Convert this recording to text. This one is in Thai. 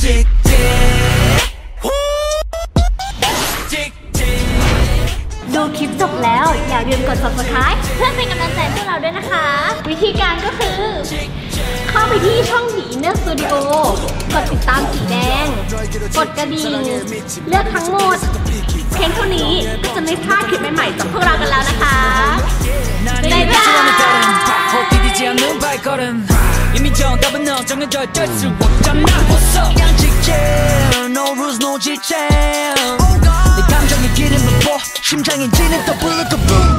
ดูคลิปจบแล้ว อย่าลืมกด subscribe เพื่อเป็นกำลังใจพวกเราด้วยนะคะ วิธีการก็คือ เข้าไปที่ช่องหนีเนื้อสตูดิโอกดติดตามสีแดง กดกระดิ่ง เลือกทั้งหมด เพียงเท่านี้ก็จะไม่พลาดคลิปใหม่ๆจากพวกเรา 정해져질 수 없잖아. What's up? 그냥 직진 No rules no 지침 oh 내 감정이 기름을 부어. 심장이 지는 더 블루그 블루